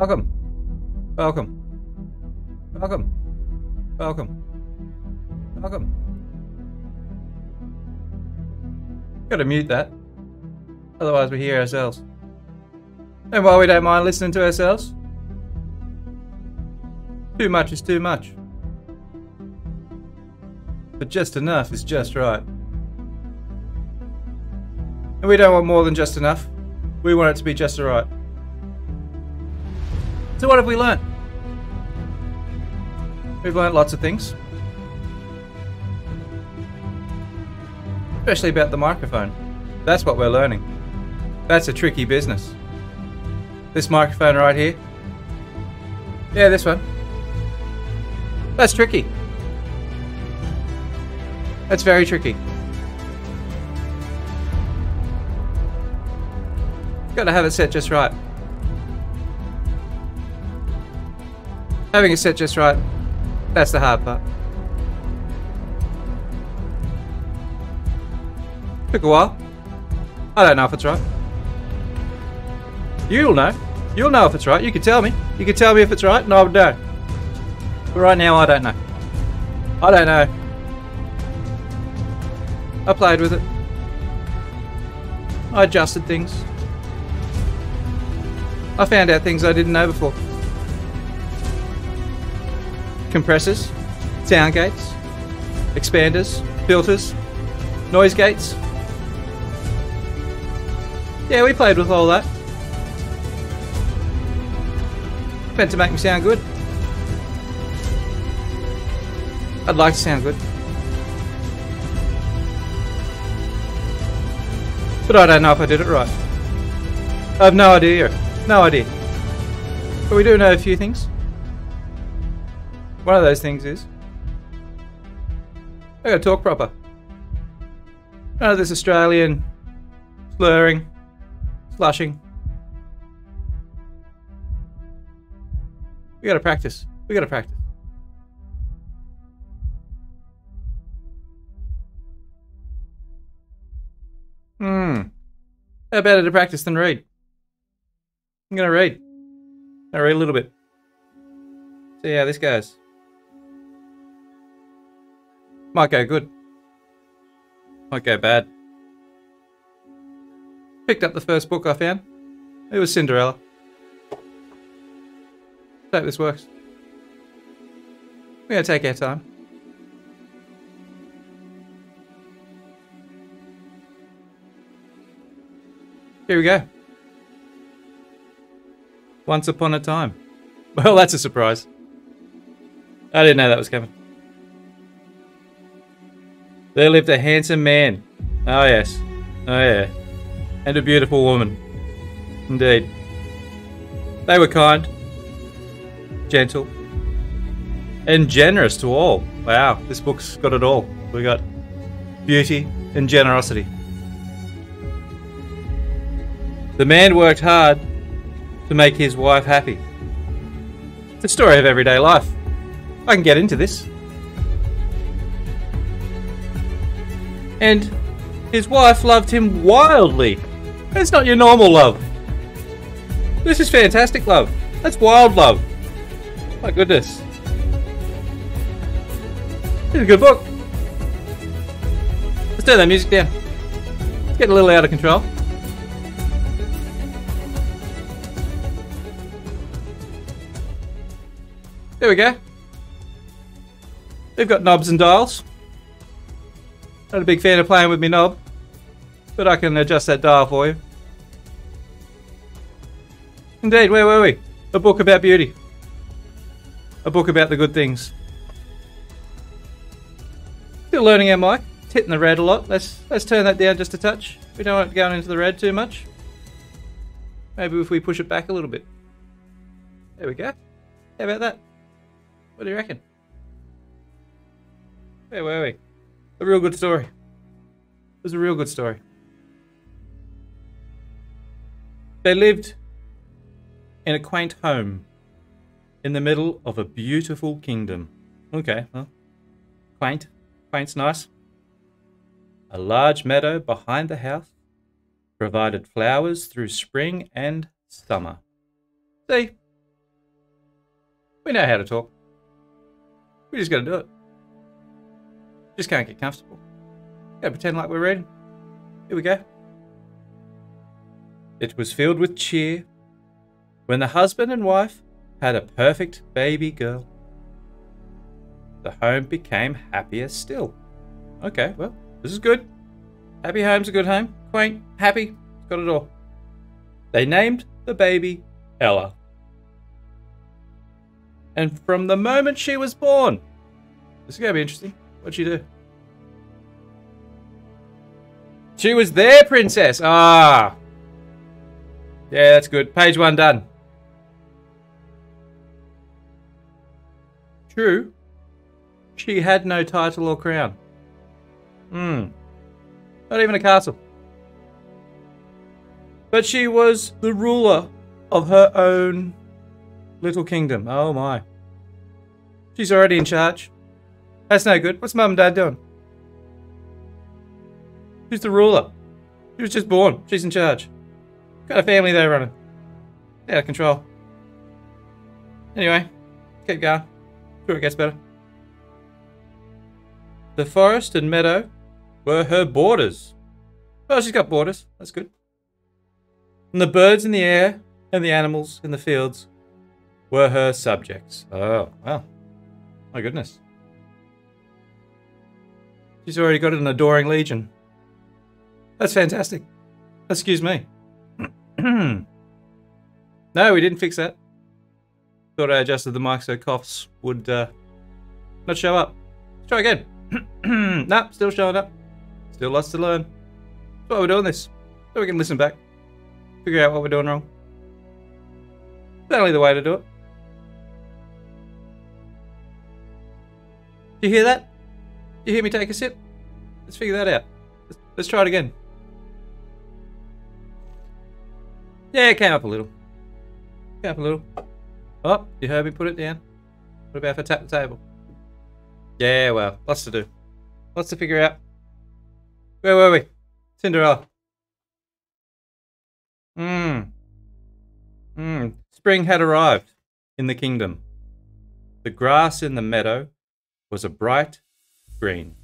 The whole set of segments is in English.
Welcome. Welcome. Welcome. Welcome. Welcome. Gotta mute that. Otherwise we hear ourselves. And while we don't mind listening to ourselves, too much is too much. But just enough is just right. And we don't want more than just enough. We want it to be just right. So what have we learnt? We've learnt lots of things. Especially about the microphone. That's what we're learning. That's a tricky business. This microphone right here. Yeah, this one. That's tricky. That's very tricky. Gotta have it set just right. Having it set just right, that's the hard part. Took a while. I don't know if it's right. You'll know. You'll know if it's right. You can tell me. You can tell me if it's right, and I would know. But right now, I don't know. I don't know. I played with it. I adjusted things. I found out things I didn't know before. Compressors, sound gates, expanders, filters, noise gates. Yeah, we played with all that. Meant to make me sound good. I'd like to sound good. But I don't know if I did it right. I have no idea. No idea. But we do know a few things. One of those things is I gotta talk proper. None of this Australian slurring, slushing. We gotta practice. We gotta practice. Hmm. How better to practice than read? I'm gonna read. I'll read a little bit. See how this goes. Might go good. Might go bad. Picked up the first book I found. It was Cinderella. Hope this works. We're gonna take our time. Here we go. Once upon a time. Well, that's a surprise. I didn't know that was coming. There lived a handsome man. Oh, yes. Oh, yeah. And a beautiful woman. Indeed. They were kind, gentle, and generous to all. Wow, this book's got it all. We got beauty and generosity. The man worked hard to make his wife happy. It's a story of everyday life. I can get into this. And his wife loved him wildly. That's not your normal love. This is fantastic love. That's wild love. My goodness. This is a good book. Let's turn that music down. It's getting a little out of control. There we go. They've got knobs and dials. Not a big fan of playing with me knob, but I can adjust that dial for you. Indeed, where were we? A book about beauty. A book about the good things. Still learning our mic. It's hitting the red a lot. Let's let's turn that down just a touch. We don't want it going into the red too much. Maybe if we push it back a little bit. There we go. How about that? What do you reckon? Where were we? A real good story. It was a real good story. They lived in a quaint home in the middle of a beautiful kingdom. Okay, well, quaint. Quaint's nice. A large meadow behind the house provided flowers through spring and summer. See, We know how to talk. We just gotta do it. Just can't get comfortable. Gotta pretend like we're reading. Here we go. It was filled with cheer when the husband and wife had a perfect baby girl. The home became happier still. Okay, well, this is good. Happy home's a good home. Quaint, happy, got it all. They named the baby Ella. And from the moment she was born, this is going to be interesting. What'd she do? She was their princess. Ah. Yeah, that's good. Page one done. True. She had no title or crown. Hmm. Not even a castle. But she was the ruler of her own little kingdom. Oh my. She's already in charge. That's no good. What's mum and dad doing? Who's the ruler? She was just born. She's in charge. Got a family there running. Out of control. Anyway, keep going. Sure it gets better. The forest and meadow were her borders. Well, she's got borders. That's good. And the birds in the air and the animals in the fields were her subjects. Oh, well. My goodness. She's already got an adoring legion. That's fantastic. Excuse me. no, we didn't fix that. Thought I adjusted the mic so coughs would uh, not show up. Let's try again. nah, still showing up. Still lots to learn. That's why we're doing this. So we can listen back. Figure out what we're doing wrong. It's only the way to do it. You hear that? You hear me take a sip? Let's figure that out. Let's, let's try it again. Yeah, it came up a little. Came up a little. Oh, you heard me put it down. What about if I tap the table? Yeah, well, lots to do. Lots to figure out. Where were we? Cinderella. Mmm. Mmm. Spring had arrived in the kingdom. The grass in the meadow was a bright green,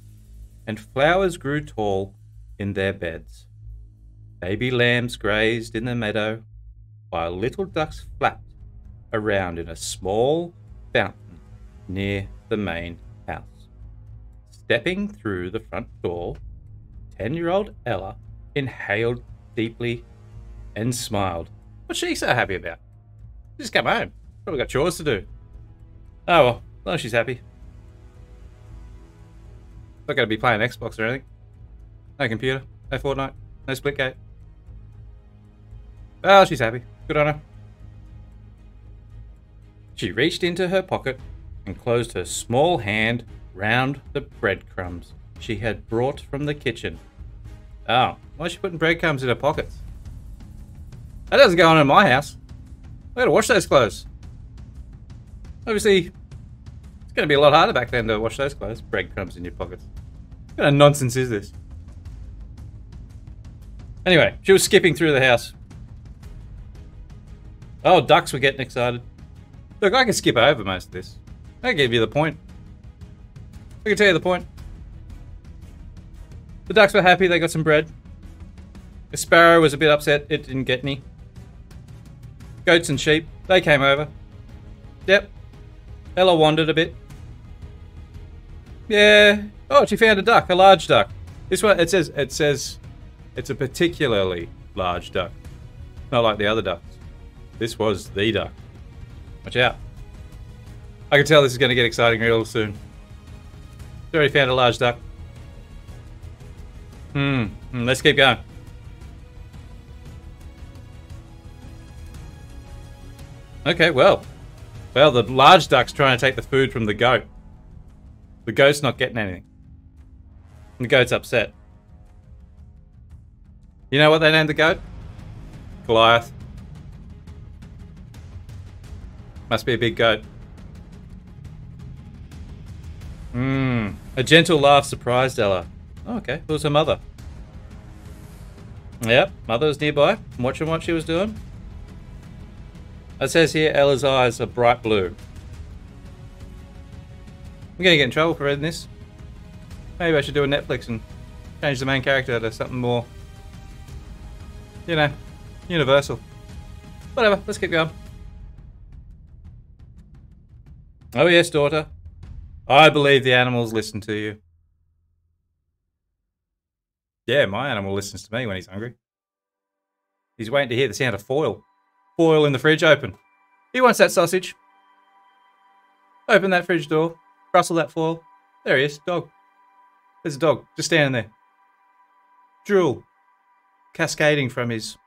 and flowers grew tall in their beds. Baby lambs grazed in the meadow, while little ducks flapped around in a small fountain near the main house. Stepping through the front door, 10 year old Ella inhaled deeply and smiled. What's she so happy about? Just come home. Probably got chores to do. Oh well, long she's happy. Not going to be playing Xbox or anything. No computer, no Fortnite, no Splitgate. Well, she's happy. Good on her. She reached into her pocket and closed her small hand round the breadcrumbs she had brought from the kitchen. Oh, why is she putting breadcrumbs in her pockets? That doesn't go on in my house. I gotta wash those clothes. Obviously, it's gonna be a lot harder back then to wash those clothes. Breadcrumbs in your pockets. What kind of nonsense is this? Anyway, she was skipping through the house. Oh, ducks were getting excited. Look, I can skip over most of this. I give you the point. I can tell you the point. The ducks were happy, they got some bread. The sparrow was a bit upset, it didn't get any. Goats and sheep, they came over. Yep. Ella wandered a bit. Yeah. Oh, she found a duck, a large duck. This one, it says, it says, it's a particularly large duck. Not like the other ducks. This was the duck. Watch out. I can tell this is going to get exciting real soon. Already found a large duck. Hmm. hmm let's keep going. Okay, well. Well, the large duck's trying to take the food from the goat. The goat's not getting anything. The goat's upset. You know what they named the goat? Goliath. Must be a big goat. Mmm. A gentle laugh surprised Ella. Oh, okay. It was her mother. Yep, mother was nearby, watching what she was doing. It says here Ella's eyes are bright blue. I'm gonna get in trouble for reading this. Maybe I should do a Netflix and change the main character to something more, you know, universal. Whatever, let's keep going. Oh yes, daughter. I believe the animals listen to you. Yeah, my animal listens to me when he's hungry. He's waiting to hear the sound of foil. Foil in the fridge open. He wants that sausage. Open that fridge door. Rustle that foil. There he is. Dog. There's a dog. Just standing there. Drool. Cascading from his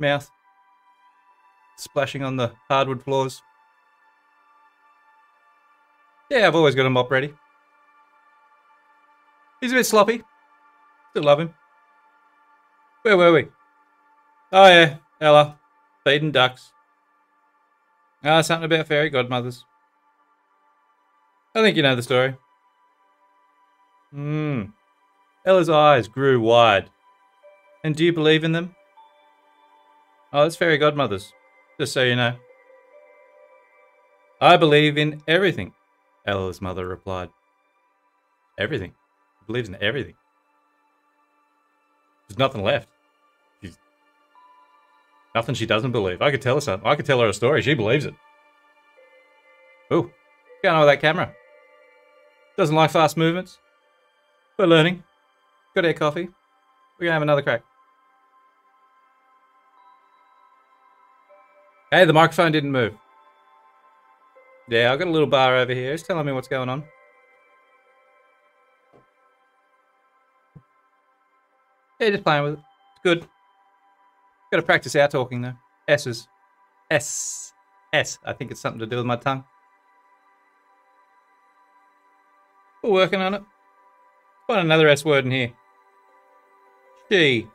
mouth. Splashing on the hardwood floors. Yeah, I've always got a mop ready. He's a bit sloppy. Still love him. Where were we? Oh yeah, Ella. Feeding ducks. Ah, something about fairy godmothers. I think you know the story. Hmm. Ella's eyes grew wide. And do you believe in them? Oh, it's fairy godmothers, just so you know. I believe in everything, Ella's mother replied. Everything. She believes in everything. There's nothing left. She's nothing she doesn't believe. I could tell her something. I could tell her a story. She believes it. Ooh, what's going on with that camera? Doesn't like fast movements. We're learning. Got our coffee. We're gonna have another crack. Hey, the microphone didn't move. Yeah, I've got a little bar over here. It's telling me what's going on. Yeah, just playing with it. It's good. Got to practice our talking though. S's. S. S. I think it's something to do with my tongue. We're working on it. Find another S word in here. She.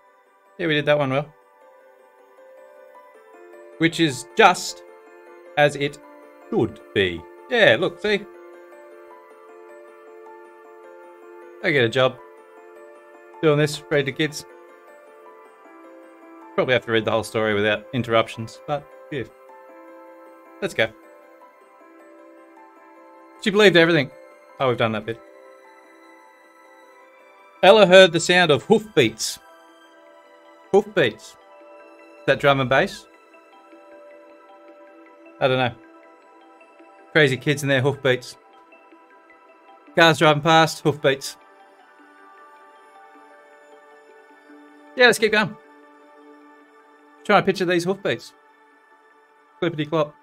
Yeah, we did that one well. Which is just as it should be. Yeah, look, see? I get a job doing this, read to kids. Probably have to read the whole story without interruptions, but yeah. Let's go. She believed everything. Oh, we've done that bit. Ella heard the sound of hoofbeats. Hoofbeats. That drum and bass? I don't know. Crazy kids in their hoofbeats. Cars driving past, hoofbeats. Yeah, let's keep going. Try to picture these hoofbeats. Clippity clop.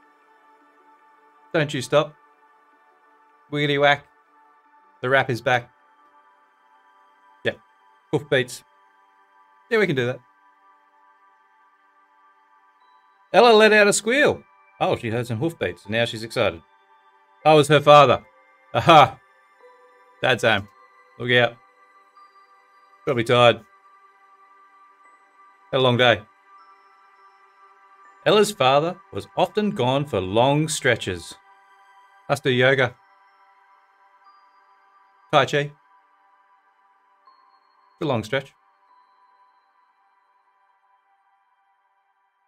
Don't you stop. Wiggity whack. The rap is back. Yeah. Hoofbeats. Yeah, we can do that. Ella let out a squeal. Oh, she heard some hoofbeats, and now she's excited. I was her father. Aha! Dad's home. Look out. Probably tired. Had a long day. Ella's father was often gone for long stretches. Us do yoga. Tai Chi. It's a long stretch.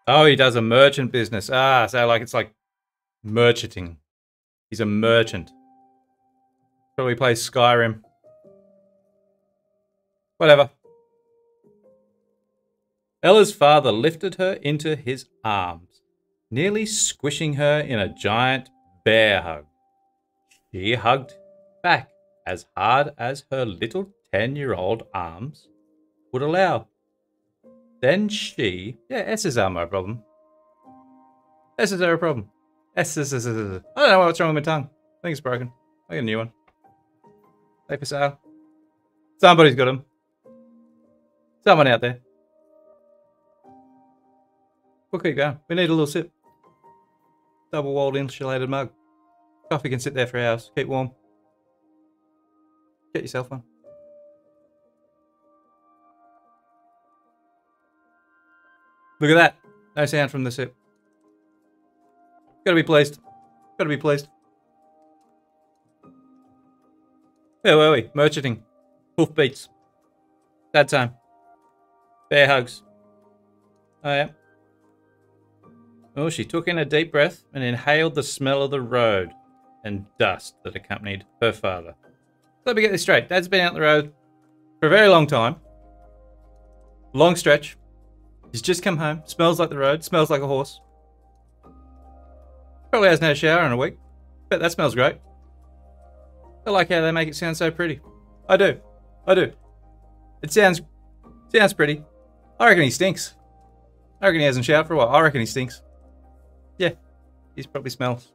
Oh, he does a merchant business. Ah, so like it's like merchanting. He's a merchant. Probably plays Skyrim. Whatever. Ella's father lifted her into his arms, nearly squishing her in a giant bear hug. She hugged back as hard as her little 10 year old arms would allow. Then she. Yeah, S's are my problem. S's are a problem. I don't know what's wrong with my tongue. I think it's broken. I get a new one. For sale. Somebody's got them. Someone out there. We'll keep going. We need a little sip. Double walled insulated mug. Coffee can sit there for hours. Keep warm. Get yourself one. Look at that. No sound from the sip. Gotta be pleased. Gotta be pleased. Where were we? Merchanting. Hoof beats. That time. Bear hugs. Oh yeah. Oh, she took in a deep breath and inhaled the smell of the road. and dust that accompanied her father. Let me get this straight. Dad's been out the road for a very long time. Long stretch. He's just come home. Smells like the road. Smells like a horse. Probably hasn't had a shower in a week. Bet that smells great. I like how they make it sound so pretty. I do. I do. It sounds sounds pretty. I reckon he stinks. I reckon he hasn't showered for a while. I reckon he stinks. Yeah, he probably smells.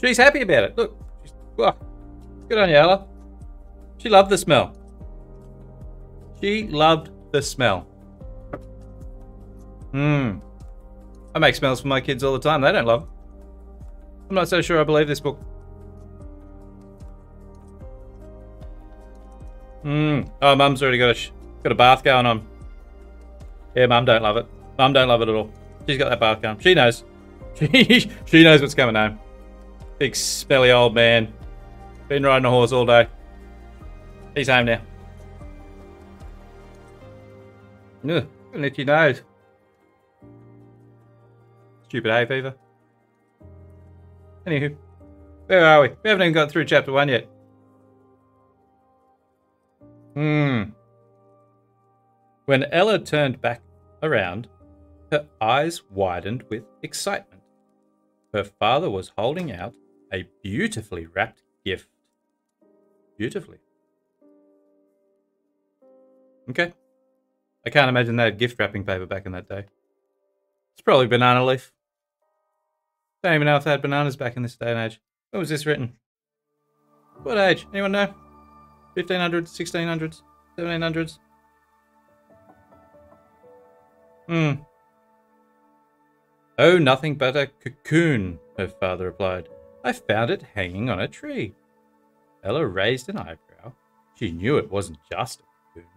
She's happy about it. Look, she's, oh, good on you, Ella. She loved the smell. She loved the smell. Hmm. I make smells for my kids all the time. They don't love them. I'm not so sure I believe this book. Hmm. Oh, Mum's already got a got a bath going on. Yeah, Mum don't love it. Mum don't love it at all. She's got that bath going. She knows. She she knows what's coming home. Big spelly old man. Been riding a horse all day. He's home now. Ugh, itchy nose. Stupid hay fever. Anywho, where are we? We haven't even got through chapter one yet. Hmm. When Ella turned back around, her eyes widened with excitement. Her father was holding out a beautifully wrapped gift. Beautifully. Okay. I can't imagine they had gift wrapping paper back in that day. It's probably banana leaf. Don't even know if they had bananas back in this day and age. When was this written? What age? Anyone know? 1500s, 1600s, 1700s? Hmm. Oh, nothing but a cocoon, her father replied. I found it hanging on a tree. Ella raised an eyebrow. She knew it wasn't just a cocoon.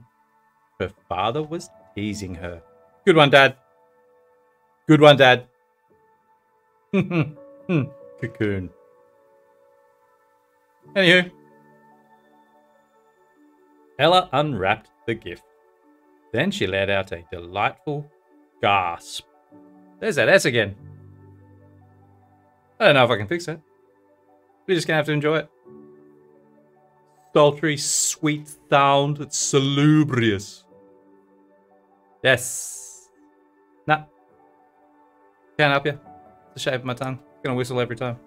Her father was teasing her. Good one, Dad. Good one, Dad. cocoon. Anywho, Ella unwrapped the gift. Then she let out a delightful gasp. There's that S again. I don't know if I can fix it. We're just gonna have to enjoy it. Sultry, sweet sound. It's salubrious. Yes. Nah. Can't help you. The shape of my tongue. gonna whistle every time.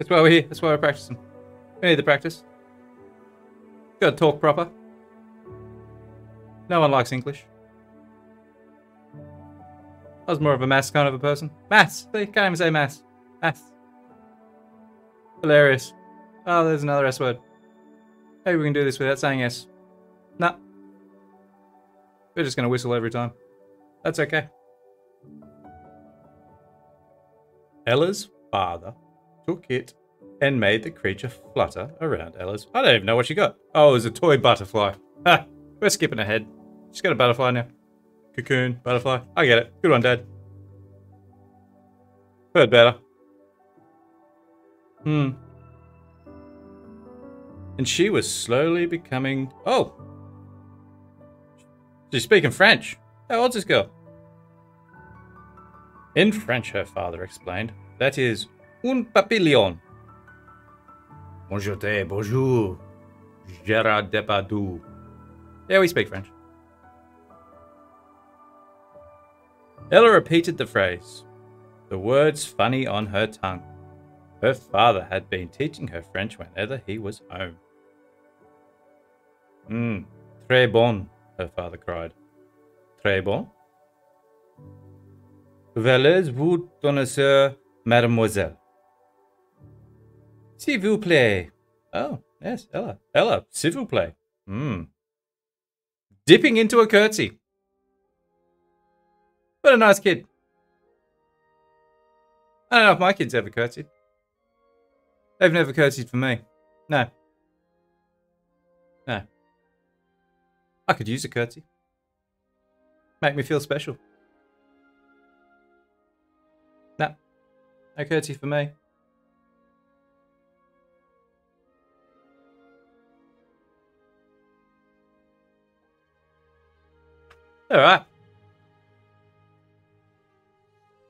That's why we're here. That's why we're practicing. We need the practice. Gotta talk proper. No one likes English. I was more of a maths kind of a person. Maths! They can't even say maths. Maths. Hilarious. Oh, there's another S word. Maybe we can do this without saying S. Nah. We're just gonna whistle every time. That's okay. Ella's father took it and made the creature flutter around Ella's. I don't even know what she got. Oh, it was a toy butterfly. We're skipping ahead. She's got a butterfly now. Cocoon, butterfly. I get it. Good one, Dad. Heard better. Hmm. And she was slowly becoming. Oh! She's speaking French. How old's this girl? In French, her father explained. That is un papillon. Bonjour, bonjour. Gerard Depardieu. Yeah, we speak French. Ella repeated the phrase, the words funny on her tongue. Her father had been teaching her French whenever he was home. Hmm, très bon, her father cried. Très bon? Valez-vous connaissez mademoiselle? S'il vous plaît. Oh, yes, Ella. Ella, s'il vous plaît. Hmm. Dipping into a curtsy. What a nice kid. I don't know if my kids ever curtsied. They've never curtsied for me. No. No. I could use a curtsy. Make me feel special. No curtsy for me. Alright.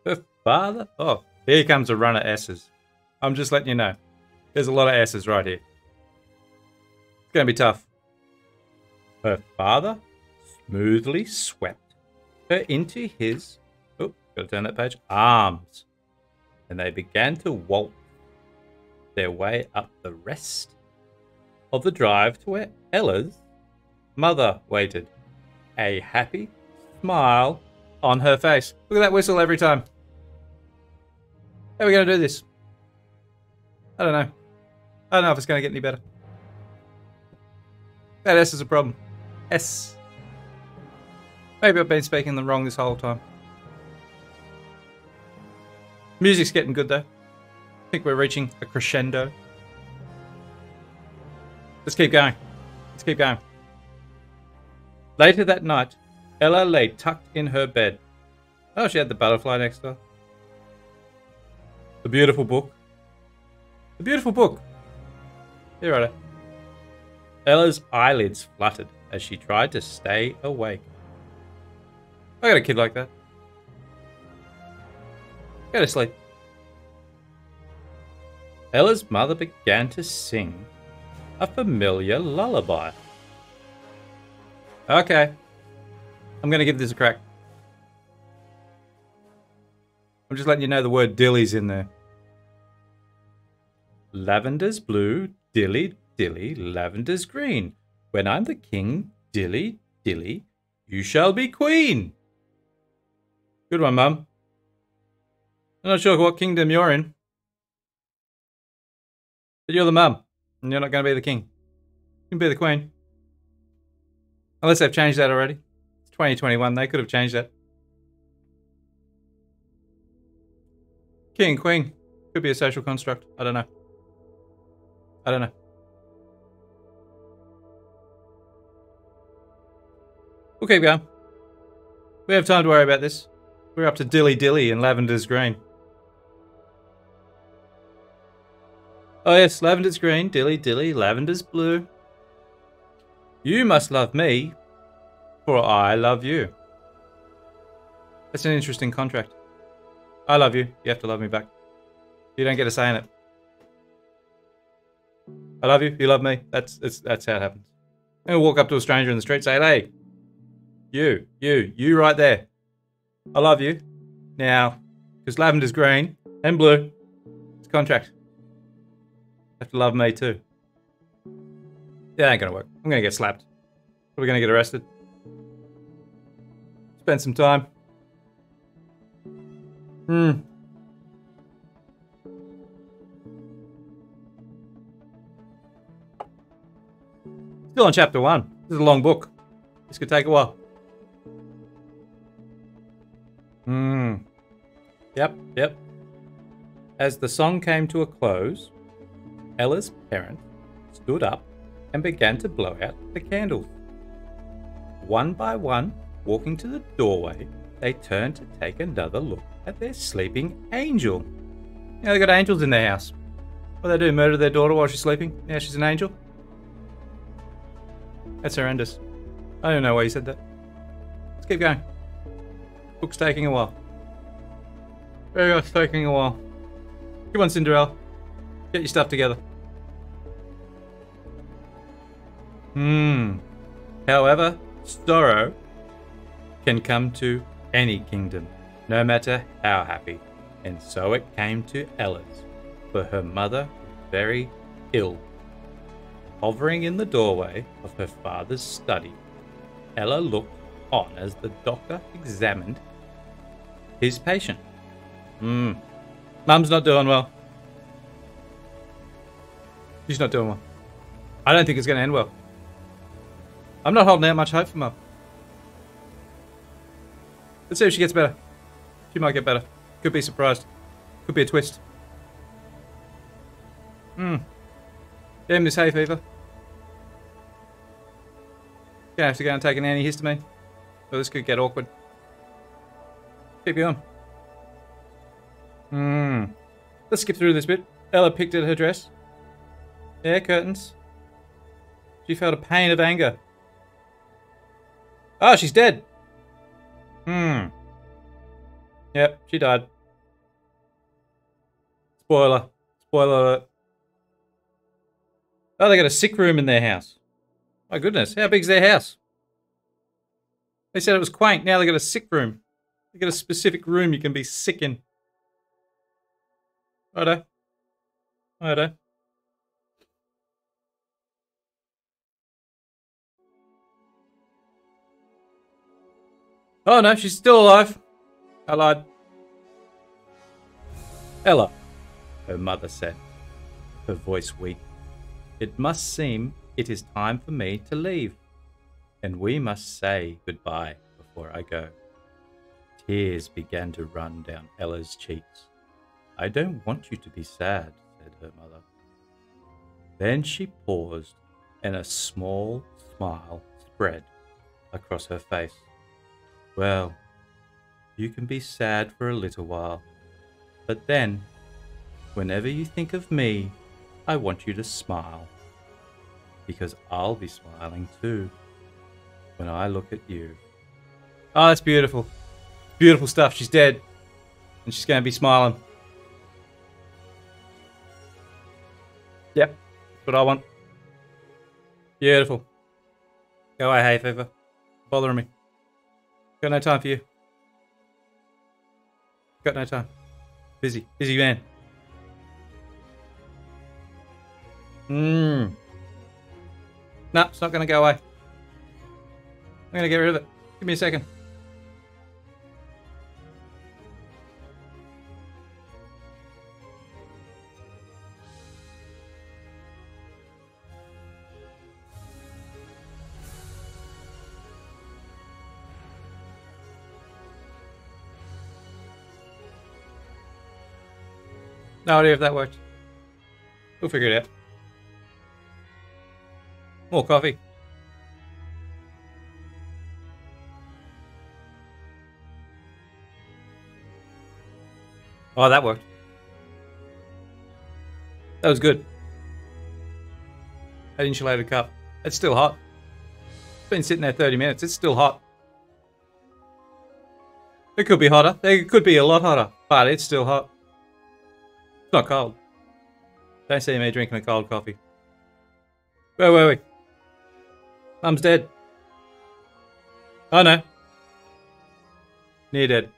Her father. Oh, here comes a run of S's. I'm just letting you know. There's a lot of S's right here. It's going to be tough. Her father smoothly swept her into his. Oh, got to turn that page. Arms. And they began to waltz their way up the rest of the drive to where Ella's mother waited. A happy smile on her face. Look at that whistle every time. How are we going to do this? I don't know. I don't know if it's going to get any better. That S is a problem. S. Maybe I've been speaking them wrong this whole time. Music's getting good though. I think we're reaching a crescendo. Let's keep going. Let's keep going. Later that night, Ella lay tucked in her bed. Oh, she had the butterfly next to her. The beautiful book. The beautiful book. Here, right. Ella's eyelids fluttered as she tried to stay awake. I got a kid like that. Go to sleep. Ella's mother began to sing a familiar lullaby. Okay. I'm going to give this a crack. I'm just letting you know the word dilly's in there. Lavender's blue, dilly dilly, lavender's green. When I'm the king, dilly dilly, you shall be queen. Good one, Mum. I'm not sure what kingdom you're in. But you're the mum, and you're not going to be the king. You can be the queen. Unless they've changed that already. It's 2021, they could have changed that. King, queen. Could be a social construct. I don't know. I don't know. We'll keep going. We have time to worry about this. We're up to Dilly Dilly and Lavender's Green. Oh yes, Lavender's green, Dilly Dilly, Lavender's blue. You must love me, for I love you. That's an interesting contract. I love you, you have to love me back. You don't get a say in it. I love you, you love me. That's that's, how it happens. I'm gonna walk up to a stranger in the street, say, hey, you, you, you right there. I love you. Now, because lavender's green and blue, it's contract. Have to love me too. Yeah, ain't gonna work. I'm gonna get slapped. We gonna get arrested. Spend some time. Hmm. Still on chapter one. This is a long book. This could take a while. Hmm. Yep, yep. As the song came to a close, Ella's parents stood up and began to blow out the candles. One by one, walking to the doorway, they turned to take another look at their sleeping angel. Now they got angels in their house. What they do? Murder their daughter while she's sleeping? Now she's an angel? That's horrendous. I don't know why you said that. Let's keep going. Book's taking a while. Very much taking a while. Come on, Cinderella. Get your stuff together. Hmm. However, sorrow can come to any kingdom, no matter how happy. And so it came to Ella's, for her mother was very ill. Hovering in the doorway of her father's study, Ella looked on as the doctor examined his patient. Hmm. Mum's not doing well. She's not doing well. I don't think it's going to end well. I'm not holding out much hope for Mum. Let's see if she gets better. She might get better. Could be surprised. Could be a twist. Hmm. Damn this hay fever. Gonna have to go and take an antihistamine. Oh, this could get awkward. Keep going. Hmm. Let's skip through this bit. Ella picked at her dress. Yeah, curtains. She felt a pain of anger. Oh, she's dead. Hmm. Yep, she died. Spoiler. Spoiler alert. Oh, they got a sick room in their house. My goodness, how big's their house? They said it was quaint. Now they got a sick room. They got a specific room you can be sick in. Righto. Righto. Oh no, she's still alive. I lied. Ella, her mother said, her voice weak. It must seem it is time for me to leave, and we must say goodbye before I go. Tears began to run down Ella's cheeks. I don't want you to be sad, said her mother. Then she paused, and a small smile spread across her face. Well, you can be sad for a little while, but then, whenever you think of me, I want you to smile. Because I'll be smiling too when I look at you. Oh, that's beautiful. Beautiful stuff. She's dead. And she's going to be smiling. Yep. That's what I want. Beautiful. Go away, hay fever. Bothering me. Got no time for you. Got no time. Busy. Busy man. Mmm. No, it's not going to go away. I'm going to get rid of it. Give me a second. No idea if that worked. We'll figure it out. More coffee. Oh, that worked. That was good. That insulated cup. It's still hot. It's been sitting there 30 minutes. It's still hot. It could be hotter. It could be a lot hotter, but it's still hot. It's not cold. Don't see me drinking a cold coffee. Wait, wait, wait. Mum's dead. Oh no. Near dead.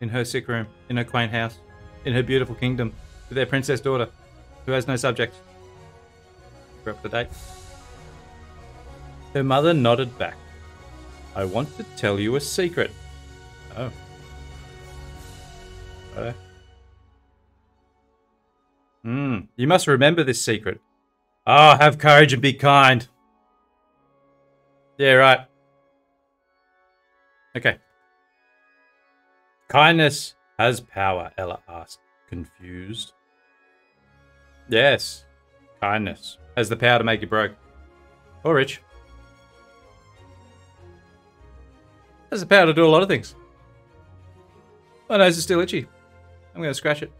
In her sick room, in her quaint house, in her beautiful kingdom, with their princess daughter, who has no subjects. We're up to date. Her mother nodded back. I want to tell you a secret. Oh. Uh. Hmm. You must remember this secret. Ah, oh, have courage and be kind. Yeah, right. Okay. Kindness has power, Ella asked, confused. Yes, kindness has the power to make you broke. Or rich. Has the power to do a lot of things. My nose is still itchy. I'm going to scratch it.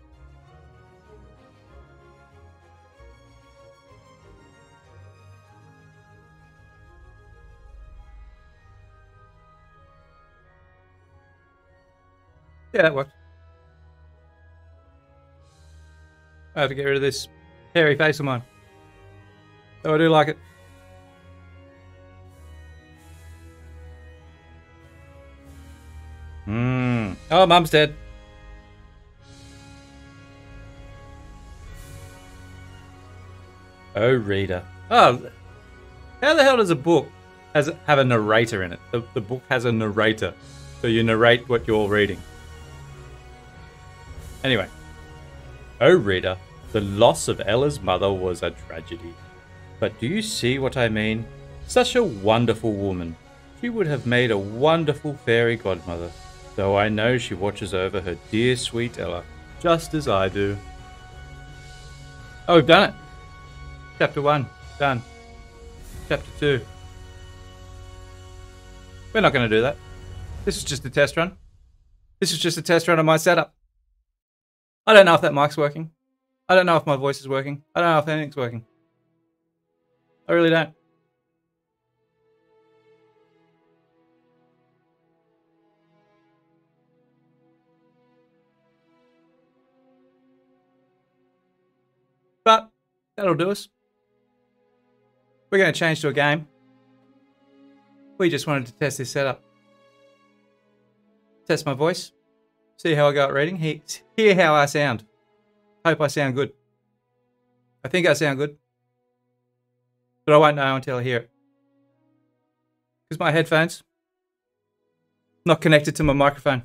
Yeah, that worked. I have to get rid of this hairy face of mine. Though I do like it. Hmm. Oh, Mum's dead. Oh, reader. Oh, how the hell does a book has have a narrator in it? The, the book has a narrator, so you narrate what you're reading. Anyway. Oh, reader, the loss of Ella's mother was a tragedy. But do you see what I mean? Such a wonderful woman. She would have made a wonderful fairy godmother, though I know she watches over her dear sweet Ella, just as I do. Oh, we've done it. Chapter 1, done. Chapter 2. We're not going to do that. This is just a test run. This is just a test run of my setup. I don't know if that mic's working. I don't know if my voice is working. I don't know if anything's working. I really don't. But that'll do us. We're going to change to a game. We just wanted to test this setup. Test my voice. See how I go at reading. Hear how I sound. Hope I sound good. I think I sound good. But I won't know until I hear it. Because my headphones not connected to my microphone.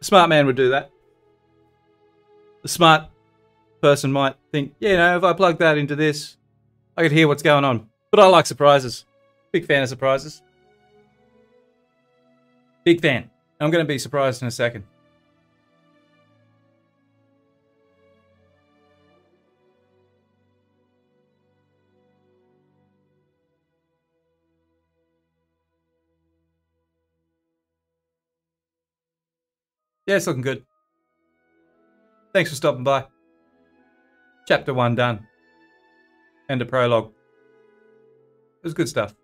A smart man would do that. A smart person might think, yeah, you know, if I plug that into this, I could hear what's going on. But I like surprises. Big fan of surprises. Big fan. I'm going to be surprised in a second. Yeah, it's looking good. Thanks for stopping by. Chapter 1 done. End of prologue. It was good stuff.